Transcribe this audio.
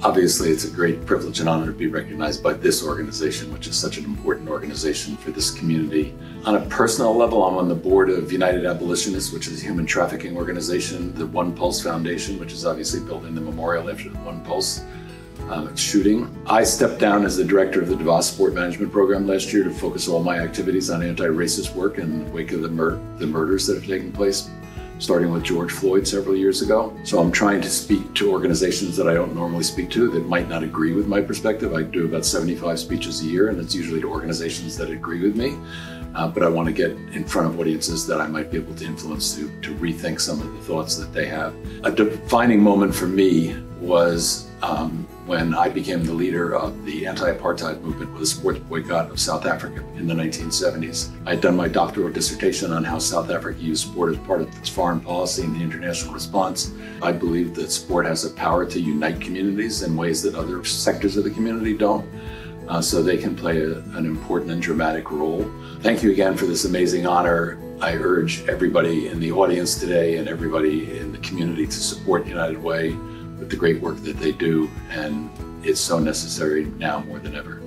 Obviously, it's a great privilege and honor to be recognized by this organization, which is such an important organization for this community. On a personal level, I'm on the board of United Abolitionists, which is a human trafficking organization, the One Pulse Foundation, which is obviously building the memorial after the One Pulse uh, shooting. I stepped down as the director of the DeVos Sport Management Program last year to focus all my activities on anti-racist work in the wake of the, mur- the murders that have taken place starting with George Floyd several years ago. So I'm trying to speak to organizations that I don't normally speak to that might not agree with my perspective. I do about 75 speeches a year, and it's usually to organizations that agree with me. Uh, but I want to get in front of audiences that I might be able to influence to, to rethink some of the thoughts that they have. A defining moment for me was um, when I became the leader of the anti-apartheid movement with a sports boycott of South Africa in the 1970s. I had done my doctoral dissertation on how South Africa used sport as part of its foreign policy and the international response. I believe that sport has the power to unite communities in ways that other sectors of the community don't. Uh, so they can play a, an important and dramatic role. Thank you again for this amazing honor. I urge everybody in the audience today and everybody in the community to support United Way with the great work that they do, and it's so necessary now more than ever.